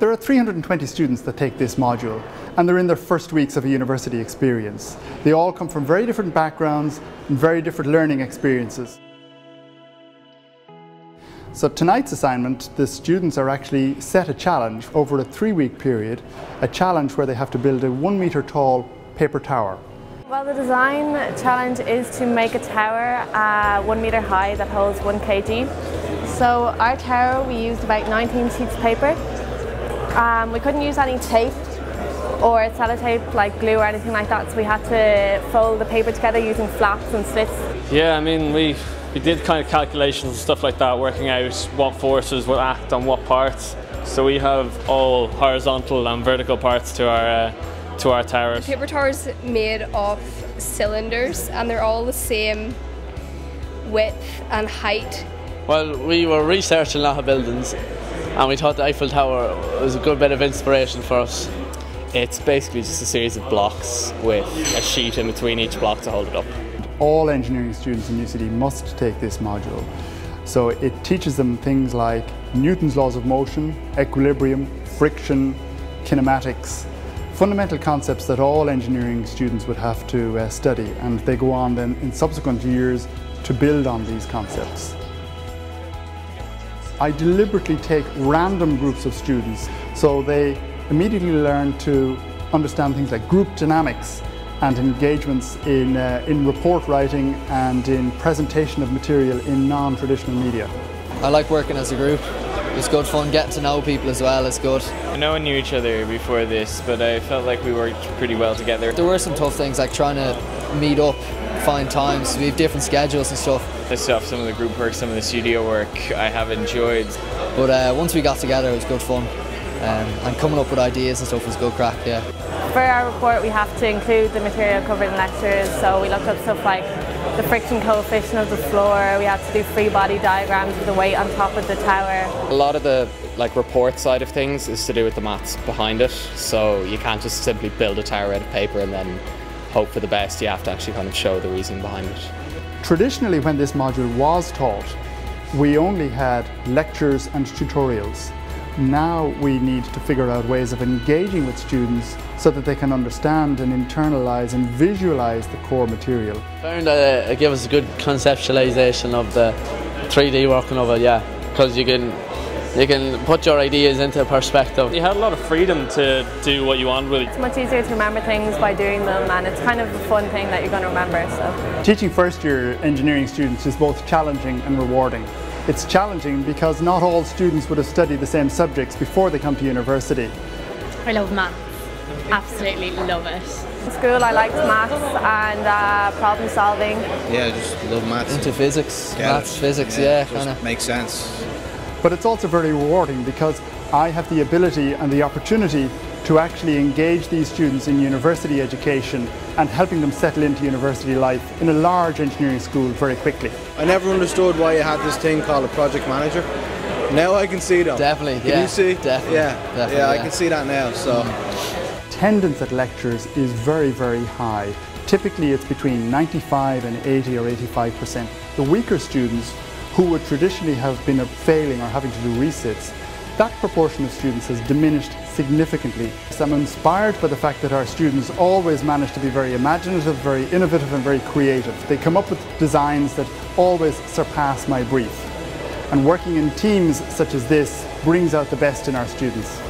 There are 320 students that take this module and they're in their first weeks of a university experience. They all come from very different backgrounds and very different learning experiences. So tonight's assignment, the students are actually set a challenge over a three-week period, a challenge where they have to build a one metre tall paper tower. Well, the design challenge is to make a tower uh, one metre high that holds one kg. So our tower, we used about 19 sheets of paper. Um, we couldn't use any tape or sellotape like glue or anything like that, so we had to fold the paper together using flaps and slits. Yeah, I mean, we we did kind of calculations and stuff like that, working out what forces would act on what parts. So we have all horizontal and vertical parts to our uh, to our tower. The paper tower is made of cylinders and they're all the same width and height. Well, we were researching a lot of buildings and we thought the Eiffel Tower was a good bit of inspiration for us. It's basically just a series of blocks with a sheet in between each block to hold it up all engineering students in UCD must take this module. So it teaches them things like Newton's laws of motion, equilibrium, friction, kinematics, fundamental concepts that all engineering students would have to uh, study and they go on then in subsequent years to build on these concepts. I deliberately take random groups of students so they immediately learn to understand things like group dynamics, and engagements in, uh, in report writing and in presentation of material in non-traditional media. I like working as a group. It's good fun getting to know people as well, it's good. No one knew each other before this, but I felt like we worked pretty well together. There were some tough things like trying to meet up, find times, we have different schedules and stuff. The stuff, some of the group work, some of the studio work I have enjoyed. But uh, once we got together it was good fun. Um, and coming up with ideas and stuff was good crack, yeah. For our report we have to include the material covered in lectures, so we looked up stuff like the friction coefficient of the floor, we had to do free body diagrams with the weight on top of the tower. A lot of the like report side of things is to do with the maths behind it, so you can't just simply build a tower out of paper and then hope for the best, you have to actually kind of show the reason behind it. Traditionally when this module was taught, we only had lectures and tutorials. Now we need to figure out ways of engaging with students so that they can understand and internalise and visualise the core material. I found that it gave us a good conceptualisation of the 3D working of it, yeah, because you can you can put your ideas into perspective. You had a lot of freedom to do what you want really. It's much easier to remember things by doing them and it's kind of a fun thing that you're going to remember. So. Teaching first year engineering students is both challenging and rewarding. It's challenging because not all students would have studied the same subjects before they come to university. I love maths. Absolutely love it. In school I liked maths and uh, problem solving. Yeah, I just love maths. Into physics, yeah, maths, physics, yeah. yeah kinda. Makes sense. But it's also very rewarding because I have the ability and the opportunity to actually engage these students in university education and helping them settle into university life in a large engineering school very quickly. I never understood why you had this thing called a project manager. Now I can see them. Definitely, can yeah. you see? Definitely. Yeah, definitely, yeah, I can see that now. So. Attendance at lectures is very, very high. Typically it's between 95 and 80 or 85%. The weaker students who would traditionally have been failing or having to do resits that proportion of students has diminished significantly. So I'm inspired by the fact that our students always manage to be very imaginative, very innovative and very creative. They come up with designs that always surpass my brief. And working in teams such as this brings out the best in our students.